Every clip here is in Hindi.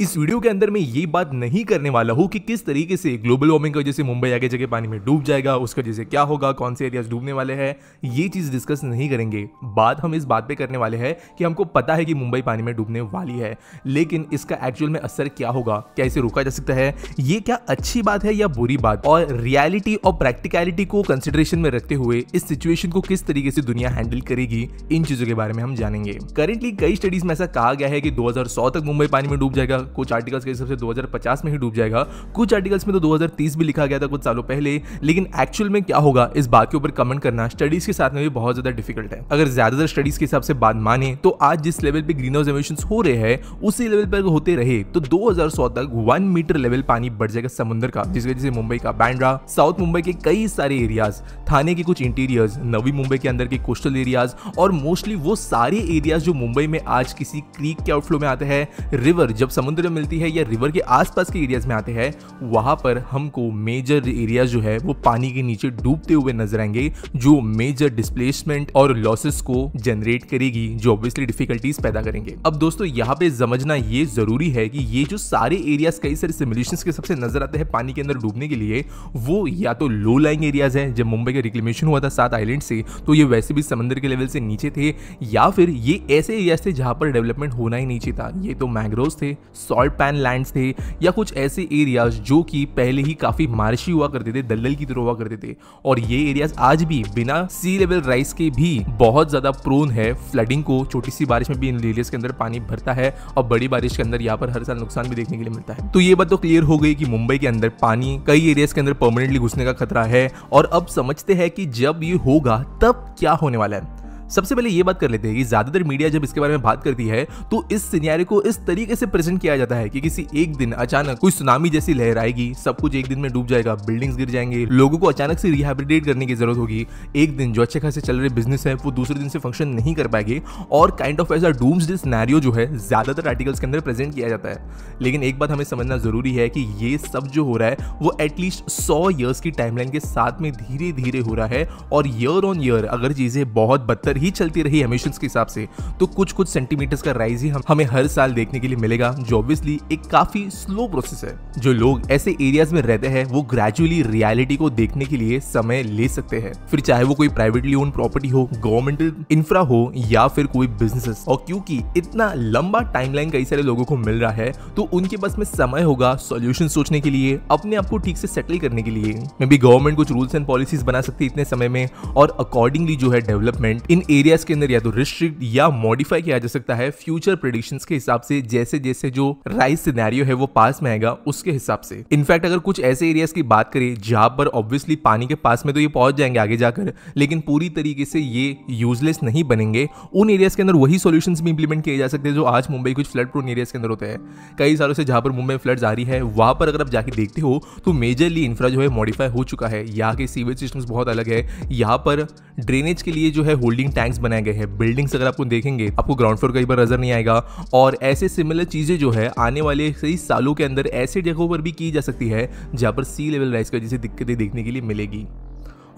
इस वीडियो के अंदर मैं ये बात नहीं करने वाला हूँ कि किस तरीके से ग्लोबल वार्मिंग की वजह से मुंबई आगे जगह पानी में डूब जाएगा, उसकी वजह से क्या होगा, कौन से एरियाज़ डूबने वाले हैं, ये चीज़ डिस्कस नहीं करेंगे। बात हम इस बात पे करने वाले हैं कि हमको पता है कि मुंबई पानी में डूबने वाली है, लेकिन इसका एक्चुअल में असर क्या होगा, क्या इसे रोका जा सकता है, ये क्या अच्छी बात है या बुरी बात? और रियलिटी और प्रैक्टिकलिटी को कंसिडरेशन में रखते हुए इस सिचुएशन को किस तरीके से दुनिया हैंडल करेगी, इन चीज़ों के बारे में हम जानेंगे। करेंटली कई स्टडीज़ में ऐसा कहा गया है कि 2100 तक मुंबई पानी में डूब जाएगा कुछ आर्टिकल्स के हिसाब से 2050 में ही डूब जाएगा। कुछ आर्टिकल्स में तो 2030 भी लिखा गया था कुछ सालों पहले, लेकिन एक्चुअल में क्या होगा, इस बात के ऊपर कमेंट करना स्टडीज़ के साथ में भी बहुत ज़्यादा डिफ़िकल्ट है। अगर ज़्यादातर स्टडीज़ के हिसाब से बात माने तो आज जिस लेवल पे ग्रीन हाउस एमिशन हो रहे हैं, उसी लेवल पर होते रहे तो 2100 तक वन मीटर लेवल पानी बढ़ जाएगा समुद्र का, जिसकी वजह से मुंबई का बैंड्रा साउथ मुंबई के कई सारे एरियाज़ थाने के कुछ इंटीरियर्स नवी मुंबई के अंदर के कोस्टल एरियाज़ और मोस्टली वो सारे एरियाज़ जो मुंबई में आज किसी क्रीक के आउटफ्लो में आते हैं रिवर जब समुद्र में मिलती है या रिवर के आसपास के एरियाज़ में आते हैं, वहाँ पर हमको मेजर एरियाज़ जो है, वो पानी के नीचे डूबते हुए नज़र आएँगे, जो मेजर डिस्प्लेसमेंट और लॉसेस को जनरेट करेगी, जो ऑब्वियसली डिफिकल्टीज पैदा करेंगे। अब दोस्तों, यहाँ पे समझना ये ज़रूरी है कि ये जो सारे एरियाज़ कई सारे सिमुलेशन के सबसे नज़र आते हैं पानी के अंदर डूबने के लिए, वो या तो लो लाइंग एरियाज़ है, जब मुंबई का रिक्लेमेशन हुआ था सात आइलैंड से तो ये वैसे भी समंदर के लेवल से नीचे थे, या फिर ये ऐसे एरियाज़ थे जहाँ पर डेवलपमेंट होना ही नीचे था। ये तो मैंग्रोव थे सॉल्ट पैन लैंड थे या कुछ ऐसे एरियाज़ जो कि पहले ही काफ़ी मार्शी हुआ करते थे दलदल की तरह हुआ करते थे और ये एरियाज़ आज भी बिना सी लेवल राइस के भी बहुत ज़्यादा प्रोन है फ्लडिंग को छोटी सी बारिश में भी इन एरियाज़ के अंदर पानी भरता है और बड़ी बारिश के अंदर यहाँ पर हर साल नुकसान भी देखने के लिए मिलता है तो ये बात तो क्लियर हो गई कि मुंबई के अंदर पानी कई एरियाज़ के अंदर परमानेंटली घुसने का खतरा है और अब समझते हैं कि जब ये होगा तब क्या होने वाला है सबसे पहले ये बात कर लेते हैं कि ज़्यादातर मीडिया जब इसके बारे में बात करती है तो इस सिनेरियो को इस तरीके से प्रेजेंट किया जाता है कि किसी एक दिन अचानक कोई सुनामी जैसी लहर आएगी, सब कुछ एक दिन में डूब जाएगा, बिल्डिंग्स गिर जाएँगे, लोगों को अचानक से रिहेबिलिटेट करने की ज़रूरत होगी, एक दिन जो अच्छे खासे चल रहे बिज़नेस है, वो दूसरे दिन से फ़ंक्शन नहीं कर पाएँगे, और काइंड ऑफ़ ऐसा डूम्स डे सिनेरियो जो है, ज़्यादातर आर्टिकल्स के अंदर प्रेजेंट किया जाता है। लेकिन एक बात हमें समझना ज़रूरी है कि ये सब जो हो रहा है, वो एटलीस्ट सौ ईयर्स की टाइमलाइन के साथ में धीरे धीरे हो रहा है, और ईयर ऑन ईयर अगर चीज़ें बहुत बदतर ही चलती रही एमिशंस के हिसाब से तो कुछ कुछ सेंटीमीटर्स का राइज ही हम, हमें हर साल देखने के लिए मिलेगा, जो ऑब्वियसली एक काफ़ी स्लो प्रोसेस है। जो लोग ऐसे एरियाज़ में रहते हैं, वो ग्रेजुअली रियलिटी को देखने के लिए समय ले सकते हैं। फिर चाहे वो कोई प्राइवेटली ओन प्रॉपर्टी हो गवर्नमेंटल इंफ्रा हो, या फिर कोई बिज़नेस और क्योंकि इतना लंबा टाइमलाइन कई सारे लोगों को मिल रहा है तो उनके पास में समय होगा सोल्यूशन सोचने के लिए, अपने आप को ठीक से सेटल करने के लिए। मे बी गवर्नमेंट कुछ रूल्स एंड पॉलिसीज़ बना सकती है इतने समय में, और अकॉर्डिंगली जो है डेवलपमेंट इन एरियाज़ के अंदर या तो रिस्ट्रिक्ट या मॉडिफाई किया जा सकता है फ्यूचर प्रिडिक्शंस के हिसाब से जैसे जैसे जो राइस सिनेरियो है वो पास में आएगा, उसके हिसाब से। इनफैक्ट अगर कुछ ऐसे एरियाज़ की बात करें, जहाँ पर ऑब्वियसली पानी के पास में तो ये पहुँच जाएँगे आगे जाकर, लेकिन पूरी तरीके से ये यूजलेस नहीं बनेंगे। उन एरियाज़ के अंदर वही सोल्यूशन भी इंप्लीमेंट किए जा सकते हैं जो आज मुंबई कुछ फ्लड प्रोन एरियाज़ के अंदर होते हैं। कई सालों से जहाँ पर मुंबई फ्लड आ रही है, वहाँ पर अगर आप जाके देखते हो तो मेजरली इंफ्रा जो है मॉडिफाई हो चुका है। यहाँ के सीवेज सिस्टम्स बहुत अलग है। यहाँ पर ड्रेनेज के लिए जो है होल्डिंग टैंक्स बनाए गए हैं। बिल्डिंग्स अगर आपको देखेंगे, आपको ग्राउंड फ्लोर कहीं पर नज़र नहीं आएगा। और ऐसे सिमिलर चीज़ें जो है, आने वाले कई सालों के अंदर ऐसे जगहों पर भी की जा सकती है, जहाँ पर सी लेवल राइज की वजह से दिक्कतें देखने के लिए मिलेगी।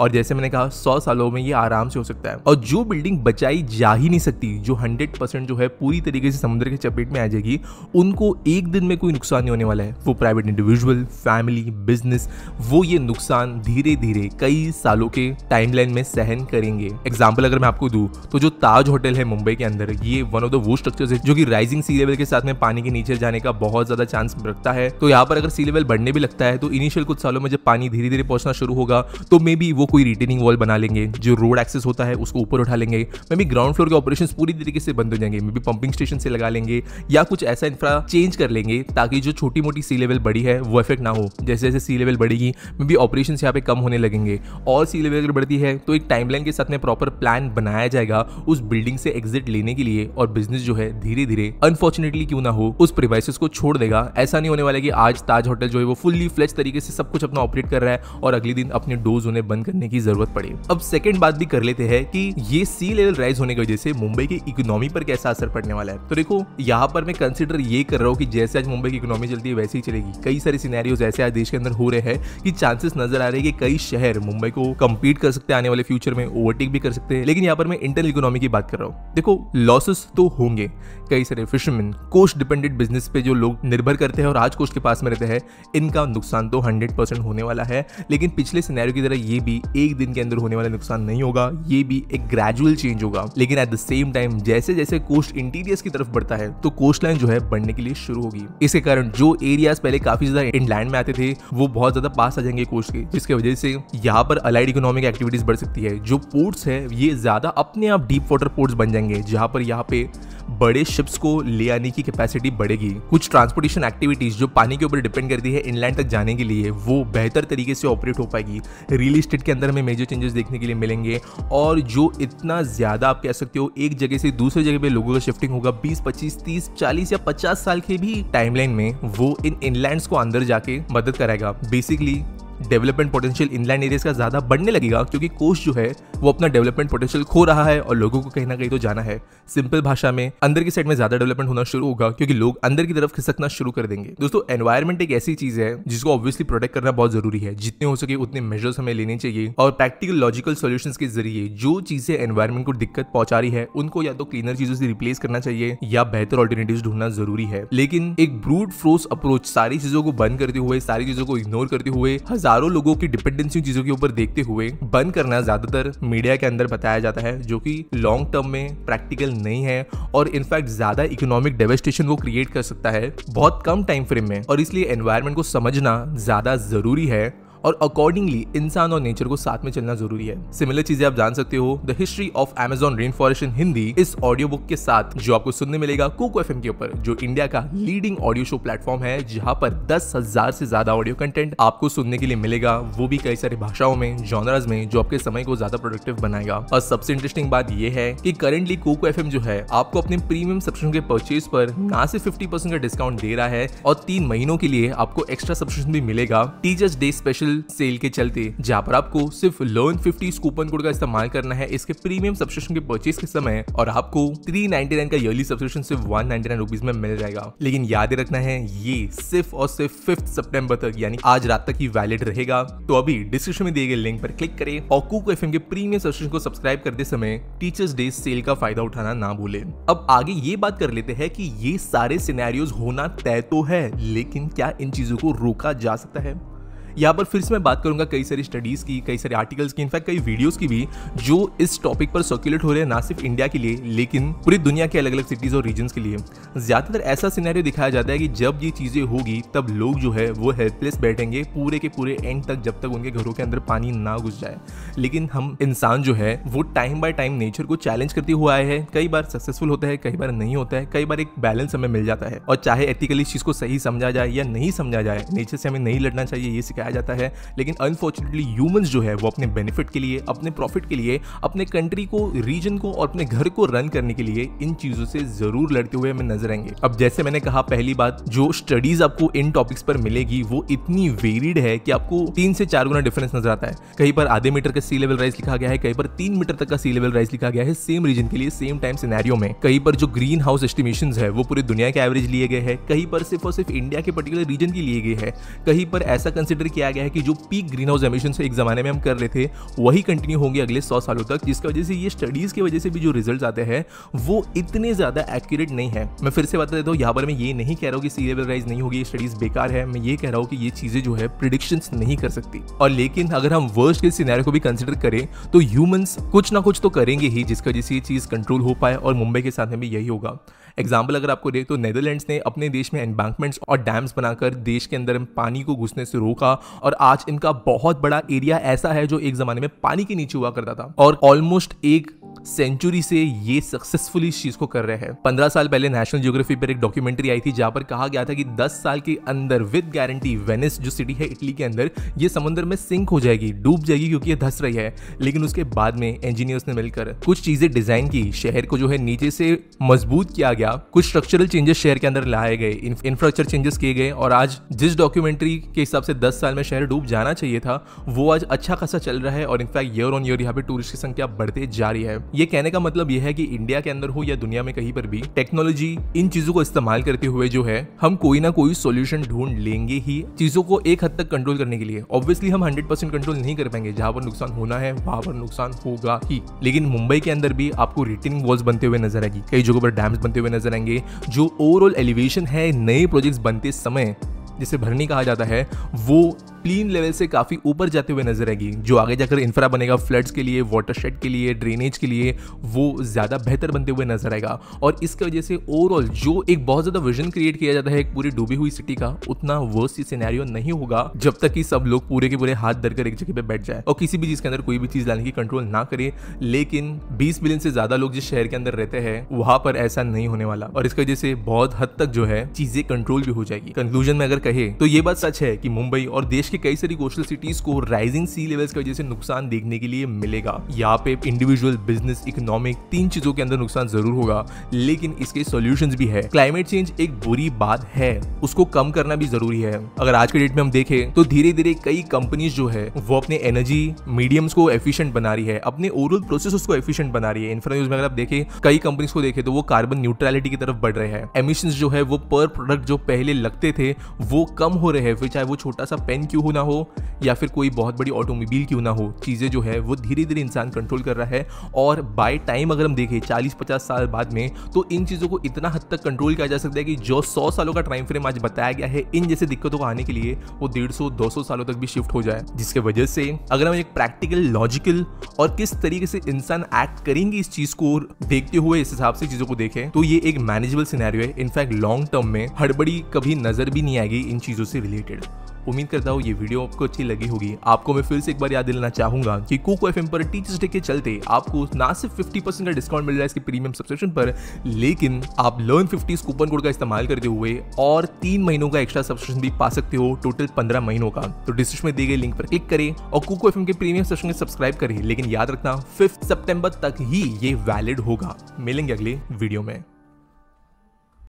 और जैसे मैंने कहा, सौ सालों में ये आराम से हो सकता है। और जो बिल्डिंग बचाई जा ही नहीं सकती, जो हंड्रेड परसेंट जो है पूरी तरीके से समुद्र के चपेट में आ जाएगी, उनको एक दिन में कोई नुकसान नहीं होने वाला है। वो प्राइवेट इंडिविजुअल फैमिली बिज़नेस वो ये नुकसान धीरे धीरे कई सालों के टाइमलाइन में सहन करेंगे। एग्ज़ाम्पल अगर मैं आपको दूँ तो जो ताज होटल है मुंबई के अंदर, ये वन ऑफ़ द वो स्ट्रक्चर है, जो कि राइजिंग सी लेवल के साथ में पानी के नीचे जाने का बहुत ज़्यादा चांस रखता है। तो यहाँ पर अगर सी लेवल बढ़ने भी लगता है तो इनिशियल कुछ सालों में जब पानी धीरे धीरे पहुँचना शुरू होगा तो मे बी वो कोई रिटेनिंग वॉल बना लेंगे, जो रोड एक्सेस होता है, उसको ऊपर उठा लेंगे। मे बी ग्राउंड फ्लोर के ऑपरेशन पूरी तरीके से बंद हो जाएँगे। मे बी पंपिंग स्टेशन से लगा लेंगे, या कुछ ऐसा इंफ्रा चेंज कर लेंगे, ताकि जो छोटी मोटी सी लेवल बड़ी है, वो इफ़ेक्ट ना हो। जैसे जैसे सी लेवल बढ़ेगी मे बी ऑपरेशन यहाँ पे कम होने लगेंगे। और सी लेवल अगर बढ़ती है तो एक टाइमलाइन के साथ में प्रॉपर प्लान बनाया जाएगा उस बिल्डिंग से एग्जिट लेने के लिए, और बिज़नेस जो है धीरे धीरे अनफॉर्चुनेटली क्यों ना हो, उस प्रिवाइसेस को छोड़ देगा। ऐसा नहीं होने वाला कि आज ताज होटल जो है वो फुल्ली फ्लेज तरीके से सब कुछ अपना ऑपरेट कर रहा है, और अगले दिन अपने डोज उन्हें बंद करने करने की ज़रूरत पड़े। अब सेकंड बात भी कर लेते हैं कि ये सी लेवल राइज होने की वजह से मुंबई की इकोनॉमी पर कैसा असर पड़ने वाला है। तो देखो, यहाँ पर मैं कंसिडर ये कर रहा हूँ कि जैसे आज मुंबई की इकोनॉमी चलती है, वैसे ही चलेगी। कई सारे सिनेरियोज ऐसे आज देश के अंदर हो रहे हैं कि चांसेस नज़र आ रहे हैं कि कई शहर मुंबई को कम्पीट कर सकते हैं आने वाले फ्यूचर में ओवरटेक भी कर सकते हैं। लेकिन यहाँ पर मैं इंटरनल इकोनॉमी की बात कर रहा हूँ। देखो लॉसेस तो होंगे। कई सारे फिशरमैन कोस्ट डिपेंडेंट बिज़नेस पे जो लोग निर्भर करते हैं और आज कोस्ट के पास में रहते हैं, इनका नुकसान तो हंड्रेड परसेंट होने वाला है। लेकिन पिछले सिनेरियो की तरह ये भी एक दिन के अंदर होने वाला नुकसान नहीं होगा, ये भी एक ग्रेजुअल चेंज होगा। लेकिन एट द सेम टाइम जैसे जैसे कोस्ट इंटीरियर्स की तरफ़ बढ़ता है तो कोस्ट लाइन जो है बढ़ने के लिए शुरू होगी। इसके कारण जो एरियाज़ पहले काफ़ी ज़्यादा इंलैंड में आते थे, वो बहुत ज़्यादा पास आ जाएँगे कोस्ट के, जिसकी वजह से यहाँ पर अलाइड इकोनॉमिक एक्टिविटीज़ बढ़ सकती है। जो पोर्ट्स है, ये ज़्यादा अपने आप डीप वाटर पोर्ट्स बन जाएँगे, जहाँ पर यहाँ पे बड़े शिप्स को ले आने की कैपेसिटी बढ़ेगी। कुछ ट्रांसपोर्टेशन एक्टिविटीज़ जो पानी के ऊपर डिपेंड करती है इनलैंड तक जाने के लिए, वो बेहतर तरीके से ऑपरेट हो पाएगी। रियल इस्टेट के अंदर हमें मेजर चेंजेस देखने के लिए मिलेंगे। और जो इतना ज़्यादा आप कह सकते हो एक जगह से दूसरे जगह पे लोगों का शिफ्टिंग होगा 20, 25, 30, 40 या 50 साल के भी टाइमलाइन में वो इन इनलैंड्स को अंदर जाके मदद कराएगा। Basically development potential inland areas का ज़्यादा बढ़ने लगेगा, क्योंकि कोस्ट जो है, वो अपना डेवलपमेंट पोटेंशियल खो रहा है और लोगों को कहीं ना कहीं तो जाना है। सिंपल भाषा में, अंदर की साइड में ज़्यादा डेवलपमेंट होना शुरू होगा, क्योंकि लोग अंदर की तरफ़ खिसकना शुरू कर देंगे। दोस्तों एनवायरमेंट एक ऐसी चीज़ है, जिसको ऑब्वियसली प्रोटेक्ट करना बहुत ज़रूरी है। जितने हो सके उतने मेजर्स हमें लेने चाहिए और प्रैक्टिकल लॉजिकल सोल्यूशन के ज़रिए जो चीज़ें एनवायरमेंट को दिक्कत पहुँचा रही है, उनको या तो क्लीनर चीज़ों से रिप्लेस करना चाहिए या बेहतर ऑल्टरनेटिव ढूंढना ज़रूरी है। लेकिन एक ब्रूड फ्रोस अप्रोच सारी चीज़ों को बंद करते हुए, सारी चीज़ों को इग्नोर करते हुए, हज़ारों लोगों की डिपेंडेंसी चीज़ों के ऊपर देखते हुए बंद करना ज़्यादातर मीडिया के अंदर बताया जाता है, जो कि लॉन्ग टर्म में प्रैक्टिकल नहीं है और इनफैक्ट ज़्यादा इकोनॉमिक डेवेस्टेशन वो क्रिएट कर सकता है बहुत कम टाइम फ्रेम में और इसलिए एनवायरमेंट को समझना ज़्यादा ज़रूरी है। और अकॉर्डिंगली इंसान और नेचर को साथ में चलना ज़रूरी है। सिमिलर चीज़ें आप जान सकते हो। The history of Amazon rainforest in Hindi इस ऑडियो बुक के साथ, जो आपको सुनने मिलेगा कोको एफ़ के ऊपर, जो इंडिया का लीडिंग ऑडियो शो प्लेटफॉर्म है, जहाँ पर दस हज़ार से ज़्यादा ऑडियो कंटेंट आपको सुनने के लिए मिलेगा। वो भी कई सारी भाषाओं में जॉनराज में, जो आपके समय को ज़्यादा प्रोडक्टिव बनाएगा। और सबसे इंटरेस्टिंग बात यह है कि करेंटली कोको एफ़ जो है, आपको अपने प्रीमियम सब्सक्रिप्शन के परचेज पर ना सिर्फ़ फिफ्टी परसेंट का डिस्काउंट दे रहा है, और तीन महीनों के लिए आपको एक्स्ट्रा सब्सक्रिप्शन भी मिलेगा। टीचर्स डे स्पेशल सेल के चलते, जहाँ पर आपको सिर्फ़ लोन फिफ्टी कूपन कोड का इस्तेमाल करना है, इसके प्रीमियम सब्सक्रिप्शन के परचेज के समय, और आपको थ्री का ईयरली सब्सक्रिप्शन सिर्फ़ वन नाइनटी में मिल जाएगा। लेकिन याद रखना है, ये सिर्फ़ और सिर्फ़ फिफ्थ सितंबर तक, यानी आज रात तक ही वैलिड रहेगा। तो अभी डिस्क्रिप्शन में दिए गए लिंक पर क्लिक करें और कुक एफ़ के प्रीमियम सब्सक्रिप्शन को सब्सक्राइब करते समय टीचर्स डे सेल का फ़ायदा उठाना ना भूले। अब आगे ये बात कर लेते हैं कि ये सारे सिनेरियोज होना तय तो है, लेकिन क्या इन चीज़ों को रोका जा सकता है? यहाँ पर फिर से मैं बात करूँगा कई सारी स्टडीज़ की, कई सारे आर्टिकल्स की इनफैक्ट कई वीडियोस की भी, जो इस टॉपिक पर सर्कुलेट हो रहे हैं, ना सिर्फ़ इंडिया के लिए, लेकिन पूरी दुनिया के अलग अलग सिटीज़ और रीजन के लिए। ज़्यादातर ऐसा सिनेरियो दिखाया जाता है कि जब ये चीज़ें होगी, तब लोग जो है, वो हेल्पलेस बैठेंगे, पूरे के पूरे एंड तक, जब तक उनके घरों के अंदर पानी ना घुस जाए। लेकिन हम इंसान जो है, वो टाइम बाय टाइम नेचर को चैलेंज करते हुए आए हैं। कई बार सक्सेसफुल होता है, कई बार नहीं होता है, कई बार एक बैलेंस हमें मिल जाता है। और चाहे एथिकली इस चीज़ को सही समझा जाए या नहीं समझा जाए नेचर से हमें नहीं लड़ना चाहिए, ये सिखाया जाता है। लेकिन अनफॉर्चुनेटली ह्यूमंस जो है, वो अपने बेनिफिट के लिए, अपने प्रॉफिट के लिए, अपने कंट्री को रीजन को और अपने घर को रन करने के लिए इन चीज़ों से ज़रूर लड़ते हुए हमें नज़र आएँगे। अब जैसे मैंने कहा, पहली बात, जो स्टडीज़ आपको इन टॉपिक्स पर मिलेगी, वो इतनी वेरिड है कि आपको तीन से चार गुना डिफरेंस नज़र आता है। कहीं पर आधे मीटर का सी लेवल राइज लिखा गया है, कहीं पर तीन मीटर तक का सी लेवल राइज लिखा गया है सेम रीजन के लिए सेम टाइम सिनेरियो में। कहीं पर जो ग्रीन हाउस एस्टिमेशन है, वो पूरी दुनिया के एवरेज लिए गए हैं। कहीं पर सिर्फ़ और सिर्फ़ इंडिया के पर्टिकुलर रीजन के लिए गए हैं। कहीं पर ऐसा कंसिडर किया गया है कि जो पीक ग्रीन हाउस एमिशन एक जमाने में हम कर रहे थे, वही कंटिन्यू होंगे अगले सौ सालों तक, जिसकी वजह से ये स्टडीज़ की वजह से भी जो रिज़ल्ट आते हैं, वो इतने ज़्यादा एक्यूरेट नहीं है। मैं फिर से बता देता हूँ, यहाँ पर मैं ये नहीं कह रहा हूँ कि सी लेवल राइज नहीं होगी स्टडीज़ बेकार है। मैं ये कह रहा हूँ कि ये चीज़ें जो है प्रिडिक्शन नहीं कर सकती। और लेकिन अगर हम वर्स्ट के सिनेरियो को भी कंसिडर करें तो ह्यूमंस कुछ ना कुछ तो करेंगे ही, जिसका वजह से ये चीज़ कंट्रोल हो पाए, और मुंबई के साथ में भी यही होगा। एग्ज़ाम्पल अगर आपको देख तो नेदरलैंड्स ने अपने देश में एम्बैंकमेंट्स और डैम्स बनाकर देश के अंदर पानी को घुसने से रोका और आज इनका बहुत बड़ा एरिया ऐसा है जो एक जमाने में पानी के नीचे हुआ करता था। और ऑलमोस्ट एक सेंचुरी से ये सक्सेसफुली इस चीज़ को कर रहे हैं। पंद्रह साल पहले नेशनल जियोग्राफी पर एक डॉक्यूमेंट्री आई थी, जहाँ पर कहा गया था कि दस साल के अंदर विद गारंटी वेनिस जो सिटी है इटली के अंदर, ये समुद्र में सिंक हो जाएगी, डूब जाएगी क्योंकि ये धस रही है। लेकिन उसके बाद में इंजीनियर्स ने मिलकर कुछ चीज़ें डिज़ाइन की। शहर को जो है नीचे से मज़बूत किया गया। गया कुछ स्ट्रक्चरल चेंजेस शहर के अंदर लाए गए इंफ्रास्ट्रक्चर चेंजेस किए गए, और आज जिस डॉक्यूमेंट्री के हिसाब से दस साल में शहर डूब जाना चाहिए था, वो आज अच्छा खासा चल रहा है और इनफैक्ट ईयर ऑन ईयर यहाँ पे टूरिस्ट की संख्या बढ़ते जा रही है। ये कहने का मतलब ये है कि इंडिया के अंदर हो या दुनिया में कहीं पर भी टेक्नोलॉजी इन चीज़ों को इस्तेमाल करते हुए जो है, हम कोई ना कोई सोल्यूशन ढूंढ लेंगे ही चीज़ों को एक हद तक कंट्रोल करने के लिए। ऑब्वियसली हम हंड्रेड कंट्रोल नहीं कर पाएँगे, जहाँ पर नुकसान होना है, वहाँ पर नुकसान होगा ही। लेकिन मुंबई के अंदर भी आपको रिटर्निंग वॉल्स बनते हुए नज़र आएगी, कई जगहों पर डैम्स बनते हुए नज़र आएँगे, जो ओवरऑल एलिवेशन है, नए प्रोजेक्ट्स बनते समय, जिसे भरनी कहा जाता है, वो प्लीन लेवल से काफ़ी ऊपर जाते हुए नज़र आएगी। जो आगे जाकर इंफ्रा बनेगा फ्लड्स के लिए वाटर शेड के लिए ड्रेनेज के लिए, वो ज़्यादा बेहतर बनते हुए नज़र आएगा। और इसकी वजह से ओवरऑल जो एक बहुत ज़्यादा विजन क्रिएट किया जाता है एक पूरी डूबी हुई सिटी का, उतना वर्स्ट सिनेरियो नहीं होगा जब तक कि सब लोग पूरे के पूरे हाथ धरकर एक जगह पे बैठ जाए। और किसी भी चीज़ के अंदर कोई भी चीज़ लाने की कंट्रोल ना करे, लेकिन बीस मिलियन से ज़्यादा लोग जिस शहर के अंदर रहते हैं, वहाँ पर ऐसा नहीं होने वाला। और इसकी वजह से बहुत हद तक जो है, चीज़ें कंट्रोल भी हो जाएगी। कंक्लूजन में अगर कहे तो ये बात सच है कि मुंबई और देश के कई सारी कोस्टल सिटीज़ को राइजिंग सी लेवल्स की वजह से नुकसान देखने के लिए मिलेगा। यहाँ पे इंडिविजुअल बिज़नेस इकोनॉमिक तीन चीज़ों के अंदर नुकसान ज़रूर होगा, लेकिन इसके सोल्यूशन भी है। क्लाइमेट चेंज एक बुरी बात है, उसको कम करना भी ज़रूरी है। अगर आज के डेट में हम देखें तो धीरे धीरे कई कंपनीज़ जो है, वो अपने एनर्जी मीडियम्स को एफिशिएंट बना रही है, अपने ओवरऑल प्रोसेस को एफिशिएंट बना रही है। इन्फ्रान्यूज में अगर आप देखें, कई कंपनीज़ को देखें तो वो कार्बन न्यूट्रलिटी की तरफ़ बढ़ रहे हैं। एमिशन जो है, वो पर प्रोडक्ट जो पहले लगते थे, वो कम हो रहे हैं फिर चाहे वो छोटा सा पेन क्यों हो ना हो, या फिर कोई बहुत बड़ी ऑटोमोबाइल क्यों ना हो, चीज़ें जो है वो धीरे धीरे इंसान कंट्रोल कर रहा है। और बाय टाइम अगर हम देखें चालीस पचास साल बाद में तो इन चीज़ों को इतना हद तक कंट्रोल किया जा सकता है कि जो सौ सालों का टाइम फ्रेम आज बताया गया है, इन जैसे दिक्कतों को आने के लिए वो डेढ़ सौ, दो सौ सालों तक भी शिफ्ट हो जाए। जिसके वजह से अगर हम एक प्रैक्टिकल लॉजिकल और किस तरीके से इंसान एक्ट करेंगे इस चीज़ को देखते हुए, इस हिसाब से चीज़ों को देखें तो ये एक मैनेजेबल सिनेरियो है। इनफैक्ट लॉन्ग टर्म में हड़बड़ी कभी नज़र भी नहीं आएगी इन चीज़ों से रिलेटेड उम्मीद करता हूँ ये वीडियो आपको अच्छी लगी होगी। आपको मैं फिर से एक बार याद दिलाना चाहूँगा कि कोको एफ़ पर टीचर्स डे के चलते आपको ना सिर्फ़ फिफ्टी परसेंट का डिस्काउंट मिल रहा है इसके प्रीमियम सब्सक्रिप्शन पर, लेकिन आप लर्न फिफ्टी कूपन कोड का इस्तेमाल करते हुए और तीन महीनों का एक्स्ट्रा सब्सक्रिप्शन भी पा सकते हो टोटल पंद्रह महीनों का। तो डिस्क्रिप्शन में दी गई लिंक पर क्लिक करें और कोको एफ़ के प्रीमियम सब्सक्रिप्शन सब्सक्राइब करें। लेकिन याद रखना फिफ्थ सितंबर तक ही ये वैलिड होगा। मिलेंगे अगले वीडियो में।